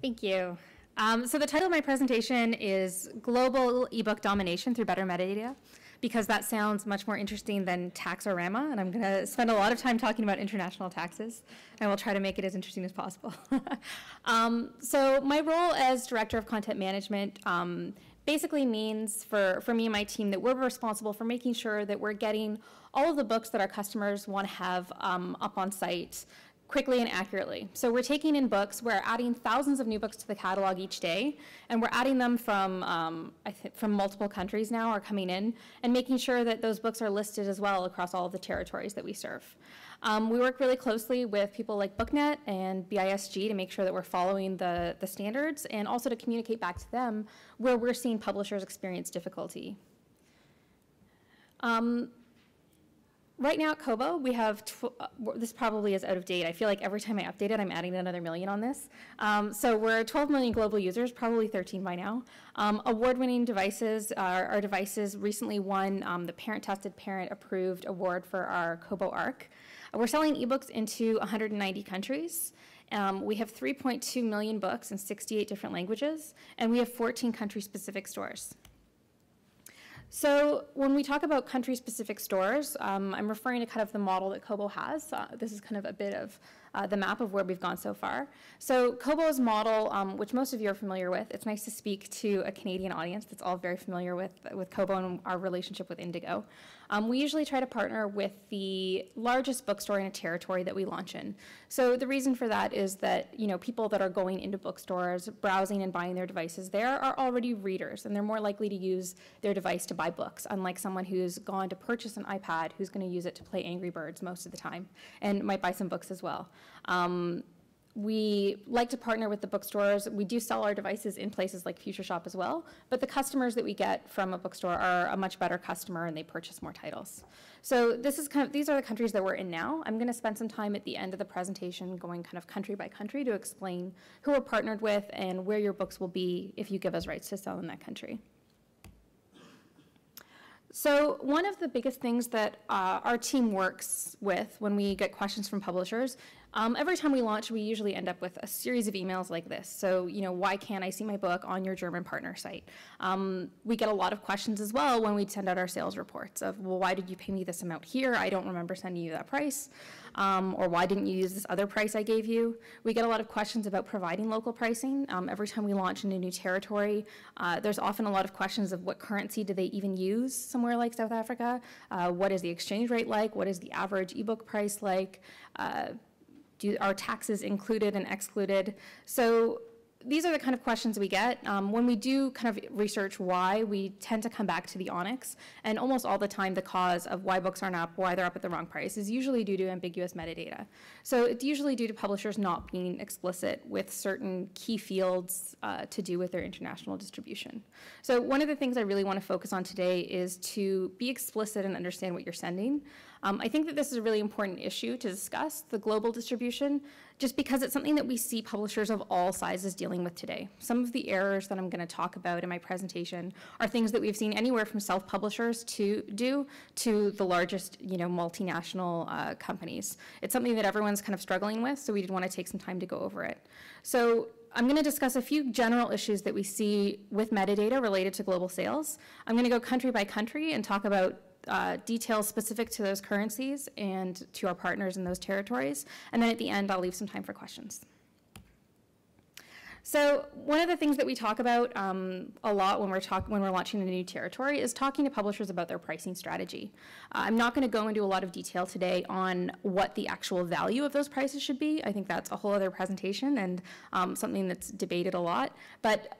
Thank you. Um, so the title of my presentation is Global Ebook Domination Through Better Metadata, because that sounds much more interesting than Taxorama, and I'm going to spend a lot of time talking about international taxes, and we'll try to make it as interesting as possible. um, so my role as Director of Content Management um, basically means for, for me and my team that we're responsible for making sure that we're getting all of the books that our customers want to have um, up on site quickly and accurately. So we're taking in books, we're adding thousands of new books to the catalog each day, and we're adding them from, um, from multiple countries now are coming in, and making sure that those books are listed as well across all of the territories that we serve. Um, we work really closely with people like BookNet and BISG to make sure that we're following the, the standards and also to communicate back to them where we're seeing publishers experience difficulty. Um, Right now at Kobo, we have, uh, this probably is out of date. I feel like every time I update it, I'm adding another million on this. Um, so we're 12 million global users, probably 13 by now. Um, Award-winning devices, our, our, devices recently won um, the parent-tested, parent-approved award for our Kobo Arc. We're selling ebooks into 190 countries. Um, we have 3.2 million books in 68 different languages, and we have 14 country-specific stores. So when we talk about country-specific stores, um, I'm referring to kind of the model that Kobo has. Uh, this is kind of a bit of uh, the map of where we've gone so far. So Kobo's model, um, which most of you are familiar with, it's nice to speak to a Canadian audience that's all very familiar with, with Kobo and our relationship with Indigo. Um, we usually try to partner with the largest bookstore in a territory that we launch in. So the reason for that is that you know people that are going into bookstores, browsing and buying their devices there are already readers, and they're more likely to use their device to buy books, unlike someone who's gone to purchase an iPad who's going to use it to play Angry Birds most of the time and might buy some books as well. Um, we like to partner with the bookstores. We do sell our devices in places like Future Shop as well, but the customers that we get from a bookstore are a much better customer and they purchase more titles. So this is kind of, these are the countries that we're in now. I'm gonna spend some time at the end of the presentation going kind of country by country to explain who we're partnered with and where your books will be if you give us rights to sell in that country. So one of the biggest things that uh, our team works with when we get questions from publishers um, every time we launch, we usually end up with a series of emails like this. So, you know, why can't I see my book on your German partner site? Um, we get a lot of questions as well when we send out our sales reports of, well, why did you pay me this amount here? I don't remember sending you that price. Um, or why didn't you use this other price I gave you? We get a lot of questions about providing local pricing. Um, every time we launch in a new territory, uh, there's often a lot of questions of what currency do they even use somewhere like South Africa? Uh, what is the exchange rate like? What is the average ebook price like? Uh, do, are taxes included and excluded? So these are the kind of questions we get. Um, when we do kind of research why, we tend to come back to the ONIX. and almost all the time the cause of why books aren't up, why they're up at the wrong price, is usually due to ambiguous metadata. So it's usually due to publishers not being explicit with certain key fields uh, to do with their international distribution. So one of the things I really want to focus on today is to be explicit and understand what you're sending. Um, I think that this is a really important issue to discuss, the global distribution, just because it's something that we see publishers of all sizes dealing with today. Some of the errors that I'm going to talk about in my presentation are things that we've seen anywhere from self-publishers to do to the largest, you know, multinational uh, companies. It's something that everyone's kind of struggling with, so we did want to take some time to go over it. So I'm going to discuss a few general issues that we see with metadata related to global sales. I'm going to go country by country and talk about uh, details specific to those currencies and to our partners in those territories. And then at the end, I'll leave some time for questions. So one of the things that we talk about um, a lot when we're talk when we're launching a new territory is talking to publishers about their pricing strategy. Uh, I'm not going to go into a lot of detail today on what the actual value of those prices should be. I think that's a whole other presentation and um, something that's debated a lot. But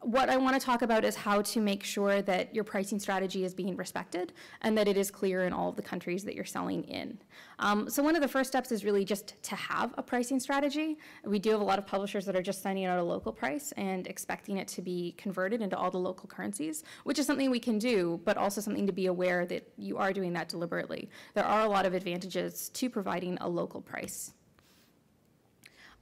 what I want to talk about is how to make sure that your pricing strategy is being respected and that it is clear in all of the countries that you're selling in. Um, so one of the first steps is really just to have a pricing strategy. We do have a lot of publishers that are just sending out a local price and expecting it to be converted into all the local currencies, which is something we can do, but also something to be aware that you are doing that deliberately. There are a lot of advantages to providing a local price.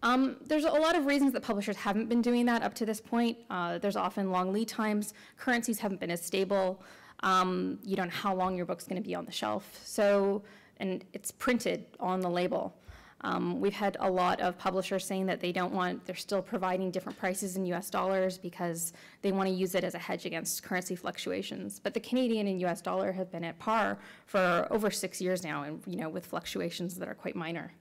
Um, there's a lot of reasons that publishers haven't been doing that up to this point. Uh, there's often long lead times. Currencies haven't been as stable. Um, you don't know how long your book's going to be on the shelf. So, and it's printed on the label. Um, we've had a lot of publishers saying that they don't want, they're still providing different prices in US dollars because they want to use it as a hedge against currency fluctuations. But the Canadian and US dollar have been at par for over six years now, and you know, with fluctuations that are quite minor.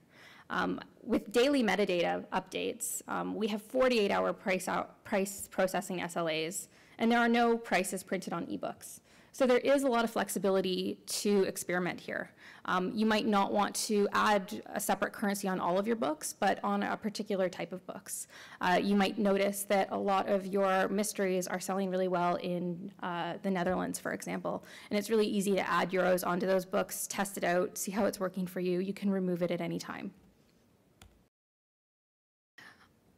Um, with daily metadata updates, um, we have 48-hour price, price processing SLAs, and there are no prices printed on ebooks. So there is a lot of flexibility to experiment here. Um, you might not want to add a separate currency on all of your books, but on a particular type of books. Uh, you might notice that a lot of your mysteries are selling really well in uh, the Netherlands, for example, and it's really easy to add euros onto those books, test it out, see how it's working for you. You can remove it at any time.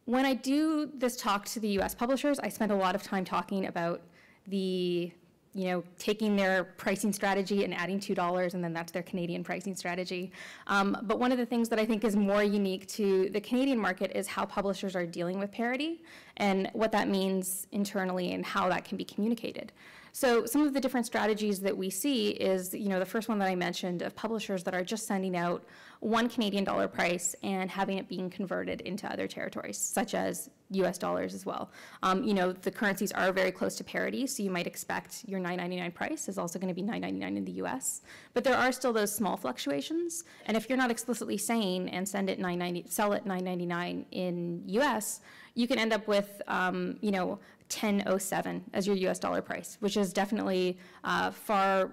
When I do this talk to the US publishers, I spend a lot of time talking about the you know, taking their pricing strategy and adding $2, and then that's their Canadian pricing strategy. Um, but one of the things that I think is more unique to the Canadian market is how publishers are dealing with parity and what that means internally and how that can be communicated. So some of the different strategies that we see is, you know, the first one that I mentioned of publishers that are just sending out one Canadian dollar price and having it being converted into other territories, such as US dollars as well. Um, you know, the currencies are very close to parity, so you might expect your 9.99 price is also going to be 9.99 in the US. But there are still those small fluctuations, and if you're not explicitly saying and send it 9.90, sell it 9.99 in US, you can end up with, um, you know, 10.07 as your US dollar price, which is definitely uh, far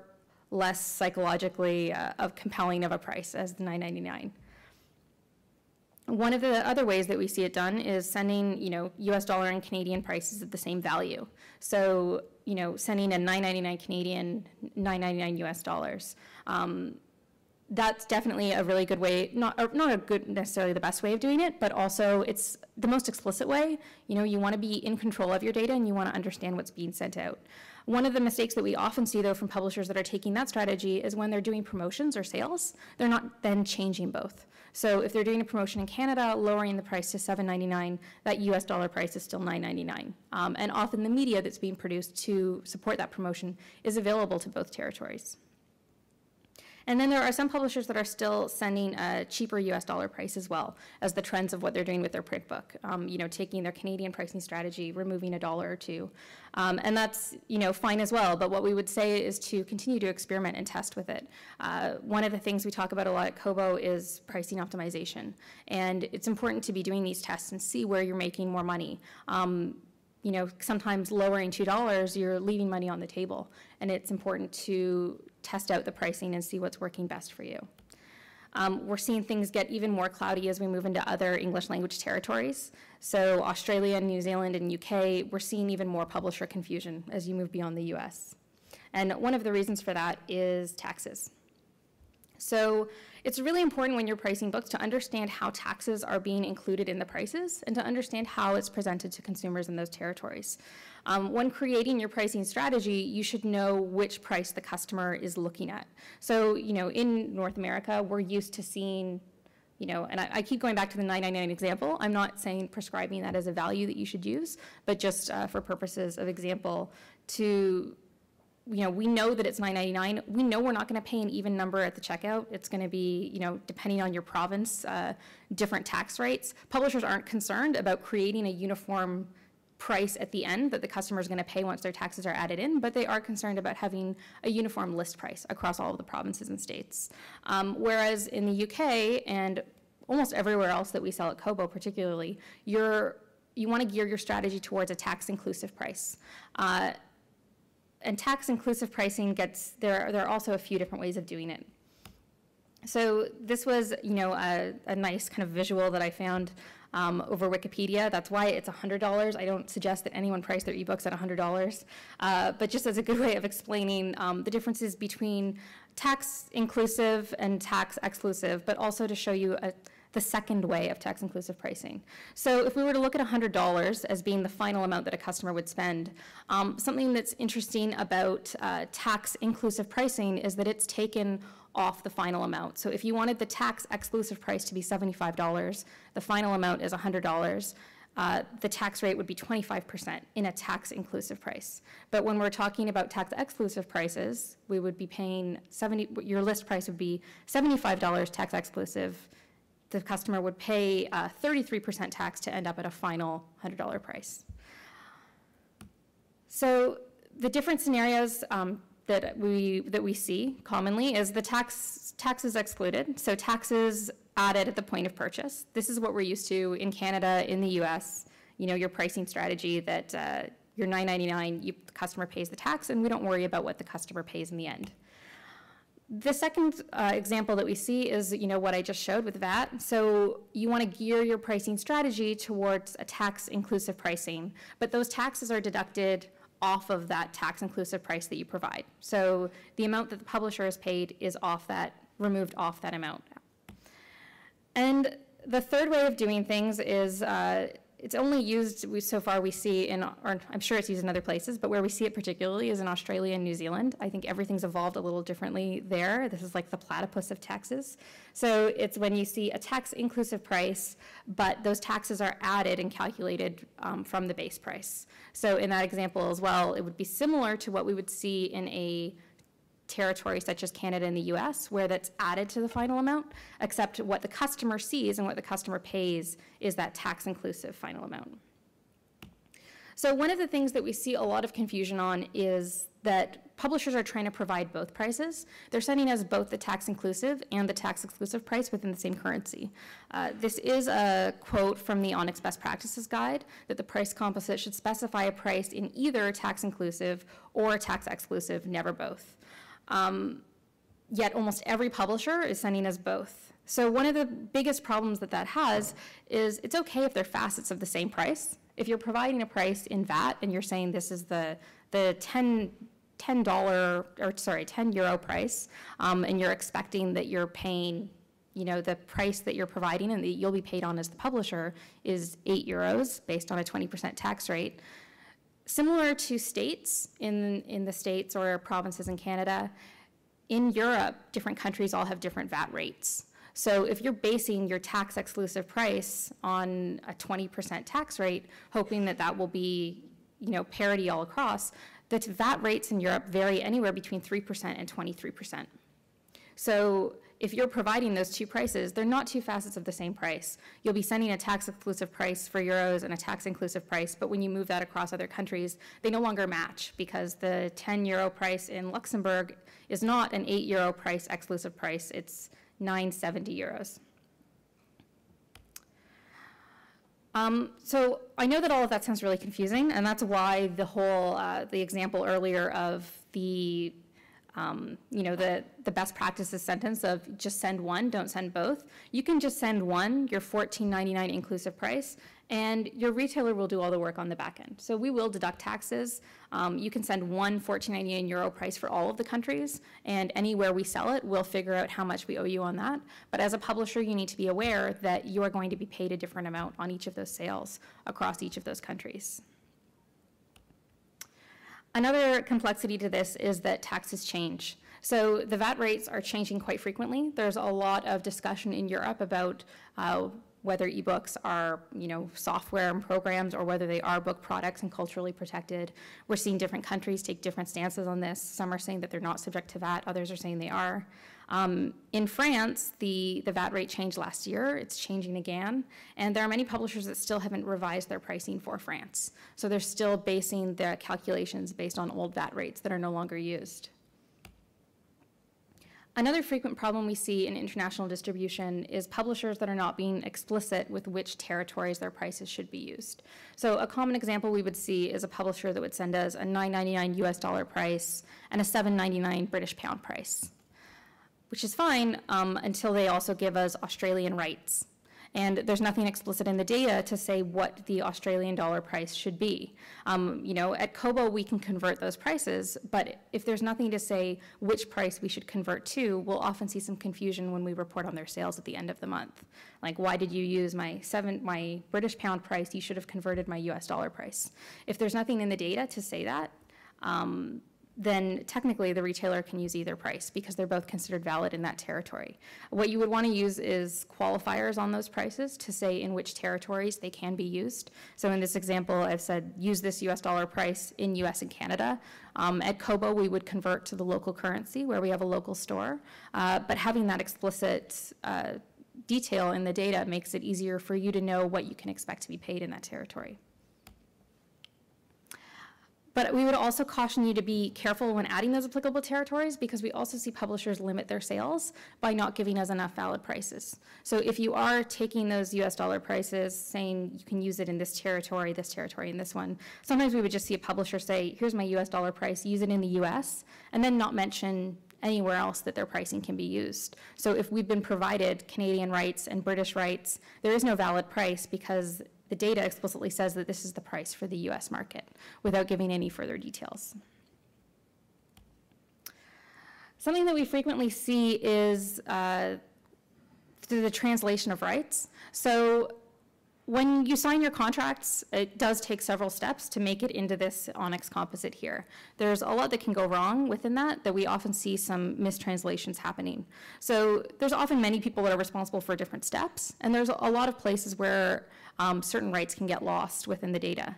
less psychologically uh, of compelling of a price as the 9.99. One of the other ways that we see it done is sending, you know, US dollar and Canadian prices at the same value. So, you know, sending a 9.99 Canadian, 9.99 US dollars. Um, that's definitely a really good way, not, not a good necessarily the best way of doing it, but also it's the most explicit way. You know, you want to be in control of your data and you want to understand what's being sent out. One of the mistakes that we often see though from publishers that are taking that strategy is when they're doing promotions or sales, they're not then changing both. So if they're doing a promotion in Canada, lowering the price to $7.99, that US dollar price is still $9.99. Um, and often the media that's being produced to support that promotion is available to both territories. And then there are some publishers that are still sending a cheaper US dollar price as well as the trends of what they're doing with their print book. Um, you know, taking their Canadian pricing strategy, removing a dollar or two. Um, and that's, you know, fine as well. But what we would say is to continue to experiment and test with it. Uh, one of the things we talk about a lot at Kobo is pricing optimization. And it's important to be doing these tests and see where you're making more money. Um, you know, sometimes lowering $2, you're leaving money on the table. And it's important to test out the pricing and see what's working best for you. Um, we're seeing things get even more cloudy as we move into other English language territories. So Australia, New Zealand, and UK, we're seeing even more publisher confusion as you move beyond the US. And one of the reasons for that is taxes. So it's really important when you're pricing books to understand how taxes are being included in the prices and to understand how it's presented to consumers in those territories. Um, when creating your pricing strategy, you should know which price the customer is looking at. So, you know, in North America, we're used to seeing you know, and I, I, keep going back to the 999 example. I'm not saying prescribing that as a value that you should use, but just uh, for purposes of example, to you know, we know that it's 9.99. We know we're not going to pay an even number at the checkout. It's going to be, you know, depending on your province, uh, different tax rates. Publishers aren't concerned about creating a uniform price at the end that the customer is going to pay once their taxes are added in, but they are concerned about having a uniform list price across all of the provinces and states. Um, whereas in the UK and almost everywhere else that we sell at Kobo particularly, you're you want to gear your strategy towards a tax inclusive price. Uh, and tax inclusive pricing gets, there, there are also a few different ways of doing it. So this was, you know, a, a nice kind of visual that I found um, over Wikipedia. That's why it's $100. I don't suggest that anyone price their ebooks at $100, uh, but just as a good way of explaining um, the differences between tax inclusive and tax exclusive, but also to show you a, the second way of tax inclusive pricing. So if we were to look at $100 as being the final amount that a customer would spend, um, something that's interesting about uh, tax inclusive pricing is that it's taken off the final amount. So if you wanted the tax exclusive price to be $75, the final amount is $100. Uh, the tax rate would be 25% in a tax inclusive price. But when we're talking about tax exclusive prices, we would be paying 70, your list price would be $75 tax exclusive, the customer would pay uh, 33% tax to end up at a final $100 price. So the different scenarios um, that we that we see commonly is the tax taxes excluded. So taxes added at the point of purchase. This is what we're used to in Canada, in the U.S. You know, your pricing strategy that uh, your 9.99, you, the customer pays the tax, and we don't worry about what the customer pays in the end. The second uh, example that we see is, you know, what I just showed with VAT. So you want to gear your pricing strategy towards a tax-inclusive pricing, but those taxes are deducted off of that tax-inclusive price that you provide. So the amount that the publisher has paid is off that, removed off that amount. And the third way of doing things is uh, it's only used, we, so far we see in, or I'm sure it's used in other places, but where we see it particularly is in Australia and New Zealand. I think everything's evolved a little differently there. This is like the platypus of taxes. So it's when you see a tax inclusive price, but those taxes are added and calculated um, from the base price. So in that example as well, it would be similar to what we would see in a territory such as Canada and the US, where that's added to the final amount, except what the customer sees and what the customer pays is that tax inclusive final amount. So one of the things that we see a lot of confusion on is that publishers are trying to provide both prices. They're sending us both the tax inclusive and the tax exclusive price within the same currency. Uh, this is a quote from the ONIX Best Practices Guide that the price composite should specify a price in either tax inclusive or tax exclusive, never both. Um, yet almost every publisher is sending us both. So one of the biggest problems that that has is it's okay if they're facets of the same price. If you're providing a price in VAT and you're saying this is the, the 10, $10 or sorry, 10 euro price, um, and you're expecting that you're paying, you know, the price that you're providing and that you'll be paid on as the publisher is 8 euros based on a 20% tax rate, Similar to states in, in the states or provinces in Canada, in Europe, different countries all have different VAT rates. So if you're basing your tax exclusive price on a 20% tax rate, hoping that that will be, you know, parity all across, the VAT rates in Europe vary anywhere between 3% and 23%. So if you're providing those two prices, they're not two facets of the same price. You'll be sending a tax exclusive price for euros and a tax inclusive price, but when you move that across other countries, they no longer match because the 10 euro price in Luxembourg is not an 8 euro price exclusive price, it's 970 euros. Um, so I know that all of that sounds really confusing, and that's why the whole, uh, the example earlier of the um, you know, the, the best practices sentence of just send one, don't send both. You can just send one, your $14.99 inclusive price, and your retailer will do all the work on the back end. So we will deduct taxes. Um, you can send one $14.99 euro price for all of the countries, and anywhere we sell it, we'll figure out how much we owe you on that. But as a publisher, you need to be aware that you are going to be paid a different amount on each of those sales across each of those countries. Another complexity to this is that taxes change. So the VAT rates are changing quite frequently. There's a lot of discussion in Europe about uh, whether ebooks are, you know, software and programs or whether they are book products and culturally protected. We're seeing different countries take different stances on this. Some are saying that they're not subject to VAT, others are saying they are. Um, in France, the, the VAT rate changed last year. It's changing again. And there are many publishers that still haven't revised their pricing for France. So they're still basing their calculations based on old VAT rates that are no longer used. Another frequent problem we see in international distribution is publishers that are not being explicit with which territories their prices should be used. So a common example we would see is a publisher that would send us a 9.99 US dollar price and a 7.99 British pound price which is fine um, until they also give us Australian rights. And there's nothing explicit in the data to say what the Australian dollar price should be. Um, you know, at Kobo, we can convert those prices, but if there's nothing to say which price we should convert to, we'll often see some confusion when we report on their sales at the end of the month. Like, why did you use my seven, my British pound price? You should have converted my US dollar price. If there's nothing in the data to say that, um, then technically the retailer can use either price because they're both considered valid in that territory. What you would want to use is qualifiers on those prices to say in which territories they can be used. So in this example, I've said use this US dollar price in US and Canada. Um, at Kobo, we would convert to the local currency where we have a local store, uh, but having that explicit uh, detail in the data makes it easier for you to know what you can expect to be paid in that territory. But we would also caution you to be careful when adding those applicable territories because we also see publishers limit their sales by not giving us enough valid prices. So if you are taking those US dollar prices, saying you can use it in this territory, this territory, and this one, sometimes we would just see a publisher say, here's my US dollar price, use it in the US, and then not mention anywhere else that their pricing can be used. So if we've been provided Canadian rights and British rights, there is no valid price because the data explicitly says that this is the price for the US market without giving any further details. Something that we frequently see is uh, through the translation of rights. So when you sign your contracts, it does take several steps to make it into this ONIX composite here. There's a lot that can go wrong within that, that we often see some mistranslations happening. So there's often many people that are responsible for different steps, and there's a lot of places where um, certain rights can get lost within the data.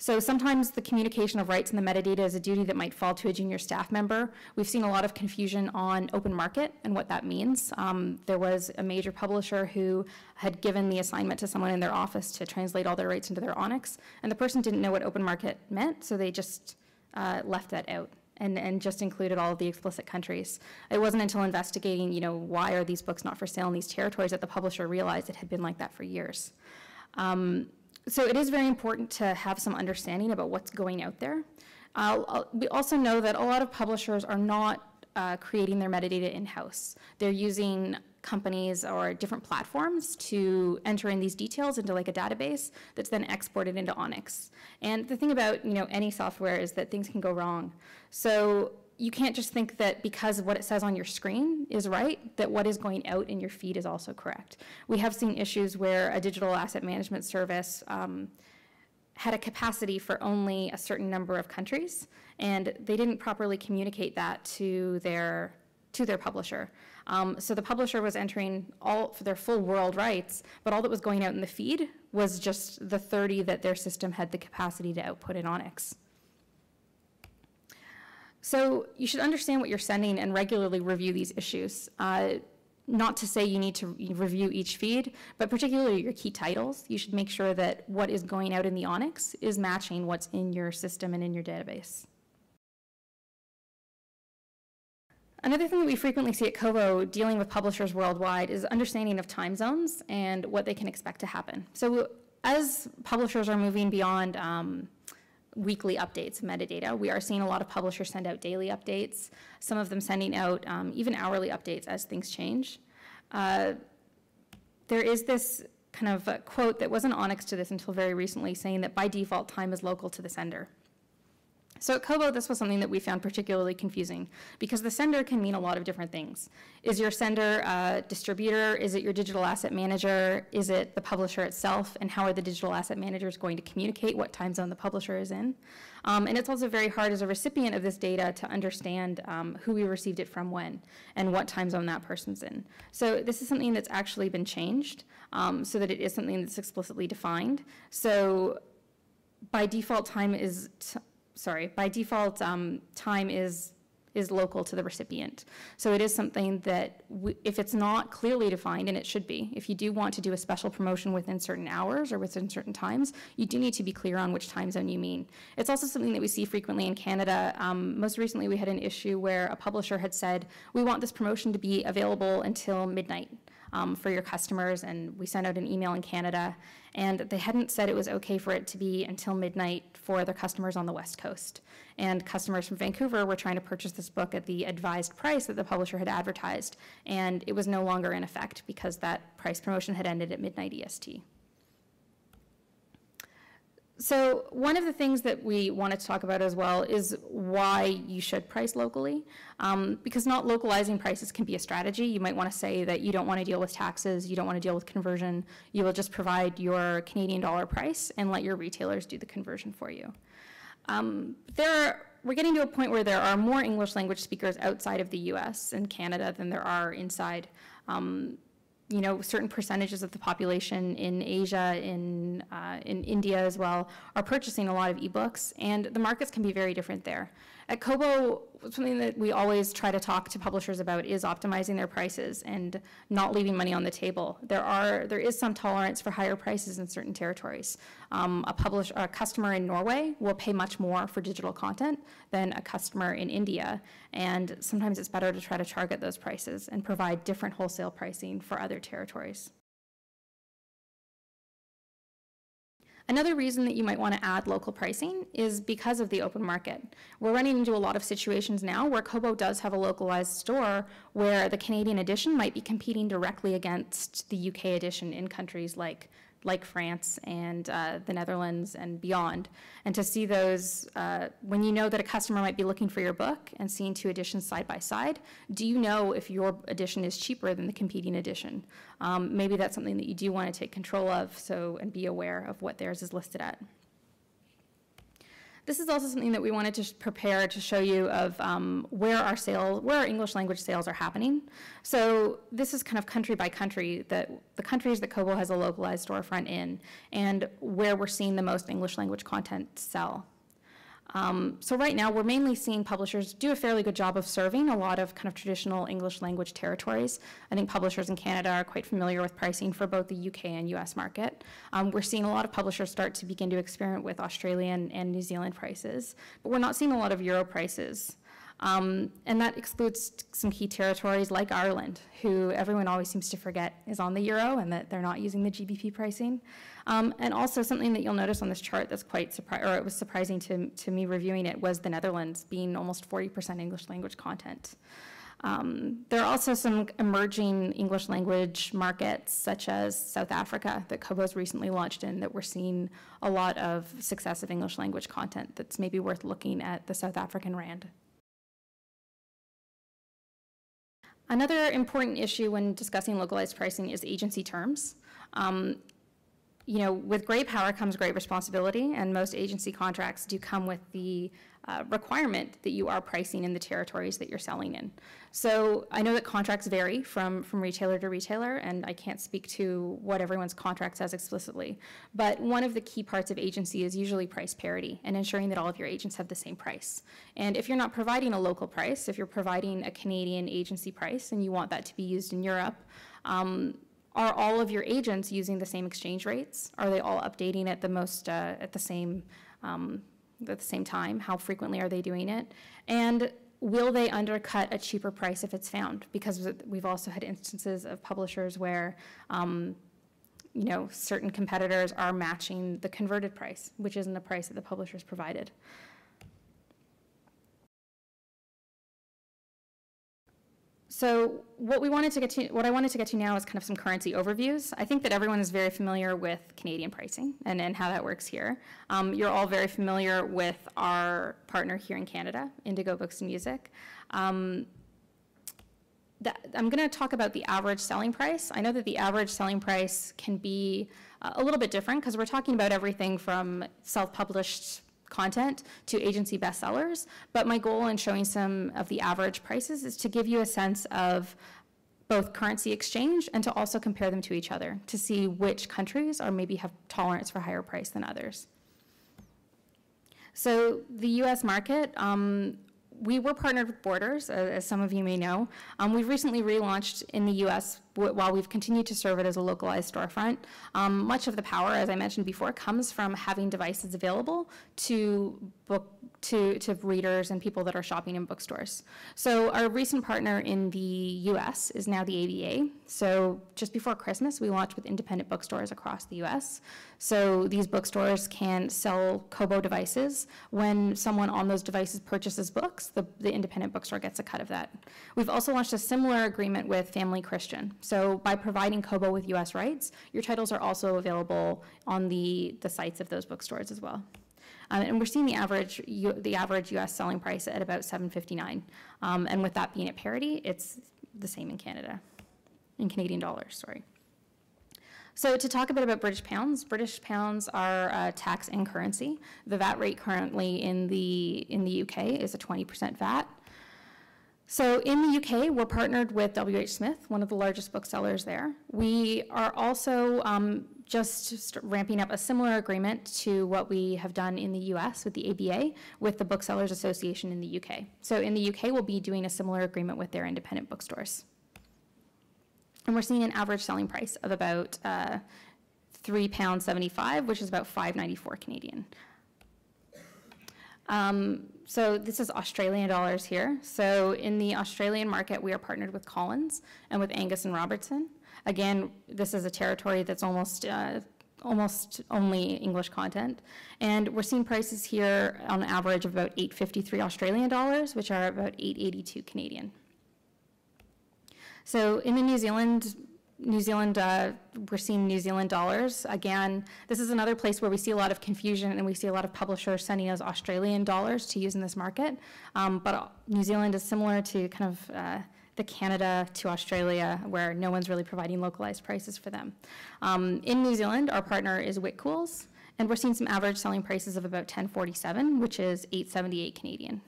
So sometimes the communication of rights in the metadata is a duty that might fall to a junior staff member. We've seen a lot of confusion on open market and what that means. Um, there was a major publisher who had given the assignment to someone in their office to translate all their rights into their ONIX, and the person didn't know what open market meant, so they just uh, left that out. And, and, just included all of the explicit countries. It wasn't until investigating, you know, why are these books not for sale in these territories that the publisher realized it had been like that for years. Um, so it is very important to have some understanding about what's going out there. Uh, we also know that a lot of publishers are not uh, creating their metadata in-house. They're using companies or different platforms to enter in these details into like a database that's then exported into ONIX. And the thing about you know any software is that things can go wrong. So you can't just think that because what it says on your screen is right, that what is going out in your feed is also correct. We have seen issues where a digital asset management service um, had a capacity for only a certain number of countries, and they didn't properly communicate that to their to their publisher. Um, so the publisher was entering all for their full world rights, but all that was going out in the feed was just the 30 that their system had the capacity to output in ONIX. So you should understand what you're sending and regularly review these issues. Uh, not to say you need to review each feed, but particularly your key titles. You should make sure that what is going out in the ONIX is matching what's in your system and in your database. Another thing that we frequently see at Kobo dealing with publishers worldwide is understanding of time zones and what they can expect to happen. So as publishers are moving beyond um, weekly updates of metadata. We are seeing a lot of publishers send out daily updates, some of them sending out um, even hourly updates as things change. Uh, there is this kind of quote that wasn't ONIX to this until very recently saying that by default time is local to the sender. So at Kobo, this was something that we found particularly confusing because the sender can mean a lot of different things. Is your sender a distributor? Is it your digital asset manager? Is it the publisher itself? And how are the digital asset managers going to communicate what time zone the publisher is in? Um, and it's also very hard as a recipient of this data to understand um, who we received it from when and what time zone that person's in. So this is something that's actually been changed um, so that it is something that's explicitly defined. So by default, time is sorry, by default, um, time is is local to the recipient. So it is something that if it's not clearly defined, and it should be, if you do want to do a special promotion within certain hours or within certain times, you do need to be clear on which time zone you mean. It's also something that we see frequently in Canada. Um, most recently, we had an issue where a publisher had said, we want this promotion to be available until midnight um, for your customers, and we sent out an email in Canada, and they hadn't said it was okay for it to be until midnight for their customers on the West Coast. And customers from Vancouver were trying to purchase this book at the advised price that the publisher had advertised, and it was no longer in effect because that price promotion had ended at midnight EST. So one of the things that we wanted to talk about as well is why you should price locally, um, because not localizing prices can be a strategy. You might want to say that you don't want to deal with taxes, you don't want to deal with conversion, you will just provide your Canadian dollar price and let your retailers do the conversion for you. Um, there are, we're getting to a point where there are more English language speakers outside of the US and Canada than there are inside. Um, you know, certain percentages of the population in Asia, in, uh, in India as well, are purchasing a lot of ebooks, and the markets can be very different there. At Kobo, something that we always try to talk to publishers about is optimizing their prices and not leaving money on the table. There are there is some tolerance for higher prices in certain territories. Um, a publisher, a customer in Norway will pay much more for digital content than a customer in India, and sometimes it's better to try to target those prices and provide different wholesale pricing for other territories. Another reason that you might want to add local pricing is because of the open market. We're running into a lot of situations now where Kobo does have a localized store where the Canadian edition might be competing directly against the UK edition in countries like like France and uh, the Netherlands and beyond. And to see those, uh, when you know that a customer might be looking for your book and seeing two editions side by side, do you know if your edition is cheaper than the competing edition? Um, maybe that's something that you do want to take control of so and be aware of what theirs is listed at. This is also something that we wanted to prepare to show you of um, where our sales, where our English language sales are happening. So this is kind of country by country, that the countries that Kobo has a localized storefront in, and where we're seeing the most English language content sell. Um, so right now, we're mainly seeing publishers do a fairly good job of serving a lot of kind of traditional English language territories. I think publishers in Canada are quite familiar with pricing for both the UK and US market. Um, we're seeing a lot of publishers start to begin to experiment with Australian and New Zealand prices, but we're not seeing a lot of Euro prices. Um, and that excludes some key territories like Ireland, who everyone always seems to forget is on the euro and that they're not using the GBP pricing. Um, and also something that you'll notice on this chart that's quite surprising, or it was surprising to, to me reviewing it, was the Netherlands being almost 40% English language content. Um, there are also some emerging English language markets, such as South Africa, that Kobo's recently launched in, that we're seeing a lot of success of English language content that's maybe worth looking at the South African Rand. Another important issue when discussing localized pricing is agency terms. Um, you know, with great power comes great responsibility, and most agency contracts do come with the uh, requirement that you are pricing in the territories that you're selling in. So I know that contracts vary from, from retailer to retailer, and I can't speak to what everyone's contract says explicitly. But one of the key parts of agency is usually price parity and ensuring that all of your agents have the same price. And if you're not providing a local price, if you're providing a Canadian agency price and you want that to be used in Europe, um, are all of your agents using the same exchange rates? Are they all updating at the most uh, at the same um, at the same time? How frequently are they doing it? And will they undercut a cheaper price if it's found? Because we've also had instances of publishers where, um, you know, certain competitors are matching the converted price, which isn't the price that the publishers provided. So what we wanted to get to, what I wanted to get to now is kind of some currency overviews. I think that everyone is very familiar with Canadian pricing and, and how that works here. Um, you're all very familiar with our partner here in Canada, Indigo Books and Music. Um, that, I'm going to talk about the average selling price. I know that the average selling price can be uh, a little bit different because we're talking about everything from self-published content to agency bestsellers. But my goal in showing some of the average prices is to give you a sense of both currency exchange and to also compare them to each other to see which countries are maybe have tolerance for higher price than others. So the US market, um, we were partnered with Borders, as some of you may know. Um, we've recently relaunched in the US while we've continued to serve it as a localized storefront. Um, much of the power, as I mentioned before, comes from having devices available to book to, to readers and people that are shopping in bookstores. So our recent partner in the US is now the ABA. So just before Christmas, we launched with independent bookstores across the US. So these bookstores can sell Kobo devices. When someone on those devices purchases books, the, the independent bookstore gets a cut of that. We've also launched a similar agreement with Family Christian. So by providing Kobo with US rights, your titles are also available on the, the sites of those bookstores as well. Um, and we're seeing the average, U, the average US selling price at about 759. Um, and with that being at parity, it's the same in Canada, in Canadian dollars, sorry. So to talk a bit about British pounds, British pounds are uh, tax and currency. The VAT rate currently in the in the UK is a 20% VAT. So in the UK, we're partnered with WH Smith, one of the largest booksellers there. We are also um, just ramping up a similar agreement to what we have done in the US with the ABA, with the Booksellers Association in the UK. So in the UK, we'll be doing a similar agreement with their independent bookstores. And we're seeing an average selling price of about uh, £3.75, which is about 5.94 Canadian. Um, so this is Australian dollars here. So in the Australian market, we are partnered with Collins and with Angus and Robertson. Again, this is a territory that's almost uh, almost only English content. And we're seeing prices here on average of about 853 Australian dollars, which are about 882 Canadian. So in the New Zealand New Zealand, uh, we're seeing New Zealand dollars. Again, this is another place where we see a lot of confusion and we see a lot of publishers sending us Australian dollars to use in this market. Um, but New Zealand is similar to kind of uh, the Canada to Australia, where no one's really providing localized prices for them. Um, in New Zealand, our partner is Whitcoulls, and we're seeing some average selling prices of about 1047, which is 878 Canadian.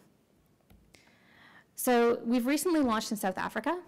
So we've recently launched in South Africa.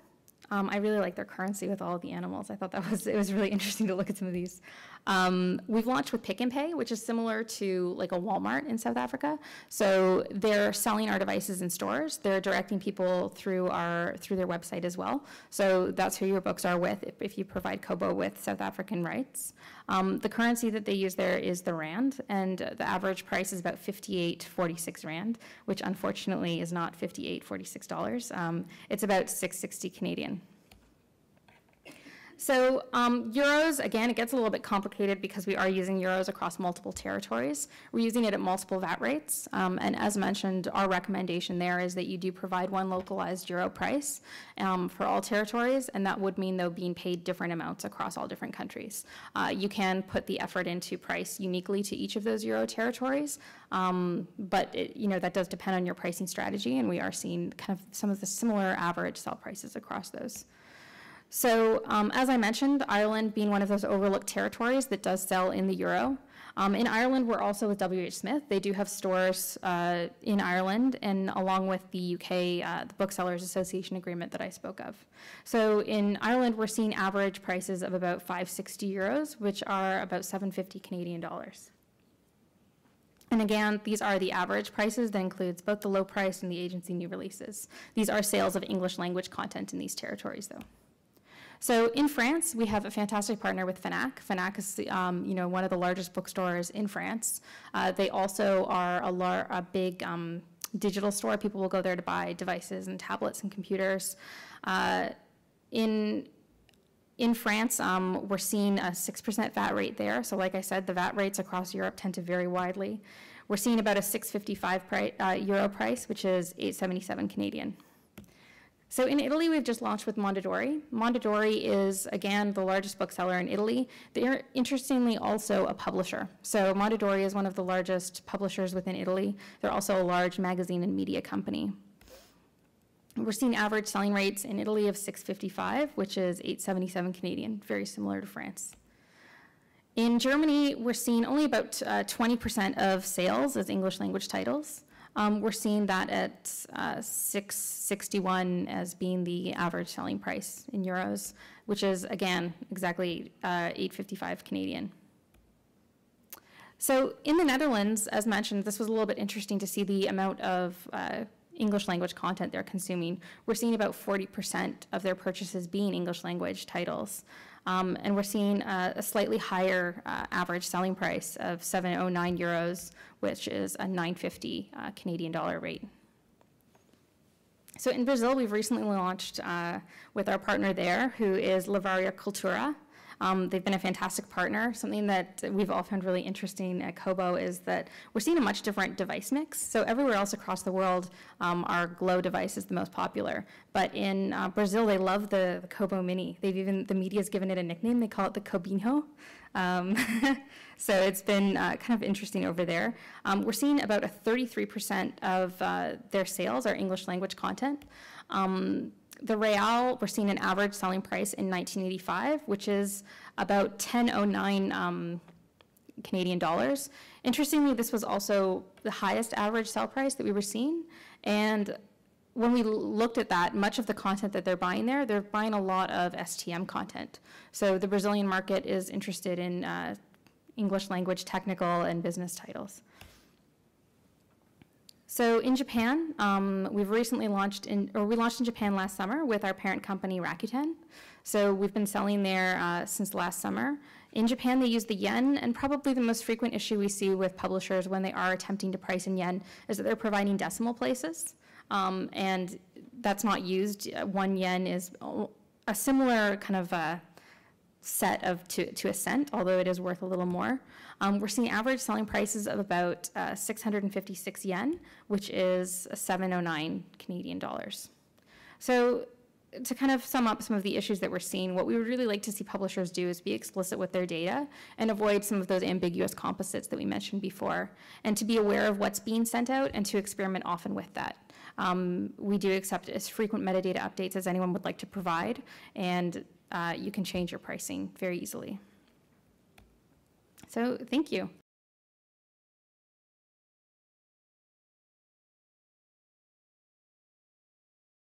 Um, I really like their currency with all the animals. I thought that was it was really interesting to look at some of these. Um, we've launched with Pick n Pay, which is similar to like a Walmart in South Africa. So they're selling our devices in stores. They're directing people through our through their website as well. So that's who your books are with if, if you provide Kobo with South African rights. Um, the currency that they use there is the rand, and the average price is about 58.46 rand, which unfortunately is not 58.46 dollars. Um, it's about 660 Canadian. So um, euros, again, it gets a little bit complicated because we are using euros across multiple territories. We're using it at multiple VAT rates. Um, and as mentioned, our recommendation there is that you do provide one localized euro price um, for all territories, and that would mean, though, being paid different amounts across all different countries. Uh, you can put the effort into price uniquely to each of those euro territories, um, but it, you know that does depend on your pricing strategy, and we are seeing kind of some of the similar average sell prices across those. So um, as I mentioned, Ireland being one of those overlooked territories that does sell in the euro. Um, in Ireland, we're also with WH Smith. They do have stores uh, in Ireland, and along with the UK, uh, the Booksellers Association agreement that I spoke of. So in Ireland, we're seeing average prices of about 560 euros, which are about 750 Canadian dollars. And again, these are the average prices that includes both the low price and the agency new releases. These are sales of English language content in these territories, though. So in France, we have a fantastic partner with Fnac. Fnac is, um, you know, one of the largest bookstores in France. Uh, they also are a, a big um, digital store. People will go there to buy devices and tablets and computers. Uh, in in France, um, we're seeing a 6% VAT rate there. So like I said, the VAT rates across Europe tend to vary widely. We're seeing about a 655 pri- uh, euro price, which is 877 Canadian. So in Italy, we've just launched with Mondadori. Mondadori is, again, the largest bookseller in Italy. They're interestingly also a publisher. So Mondadori is one of the largest publishers within Italy. They're also a large magazine and media company. We're seeing average selling rates in Italy of 655, which is 877 Canadian, very similar to France. In Germany, we're seeing only about 20% uh, of sales as English language titles. Um, we're seeing that at uh, 661 as being the average selling price in euros, which is again exactly uh, 855 Canadian. So in the Netherlands, as mentioned, this was a little bit interesting to see the amount of uh, English language content they're consuming. We're seeing about 40% of their purchases being English language titles. Um, and we're seeing a, a slightly higher uh, average selling price of 709 euros, which is a 950 uh, Canadian dollar rate. So in Brazil, we've recently launched uh, with our partner there, who is Livraria Cultura. Um, they've been a fantastic partner. Something that we've all found really interesting at Kobo is that we're seeing a much different device mix. So everywhere else across the world, um, our Glow device is the most popular. But in uh, Brazil, they love the, the, Kobo Mini. They've even, the media's given it a nickname. They call it the Cobinho. Um, so it's been uh, kind of interesting over there. Um, we're seeing about a 33% of uh, their sales are English language content. Um, the real, we're seeing an average selling price in 1985, which is about 1009 um, Canadian dollars. Interestingly, this was also the highest average sell price that we were seeing, and when we looked at that, much of the content that they're buying there, they're buying a lot of STM content. So the Brazilian market is interested in uh, English language technical and business titles. So in Japan, um, we've recently launched in, or we launched in Japan last summer with our parent company Rakuten. So we've been selling there uh, since last summer. In Japan, they use the yen, and probably the most frequent issue we see with publishers when they are attempting to price in yen is that they're providing decimal places, um, and that's not used. Uh, One yen is a similar kind of uh, set of to, to a cent, although it is worth a little more. Um, we're seeing average selling prices of about uh, 656 yen, which is 709 Canadian dollars. So to kind of sum up some of the issues that we're seeing, what we would really like to see publishers do is be explicit with their data and avoid some of those ambiguous composites that we mentioned before, and to be aware of what's being sent out and to experiment often with that. Um, we do accept as frequent metadata updates as anyone would like to provide, and uh, you can change your pricing very easily. So thank you.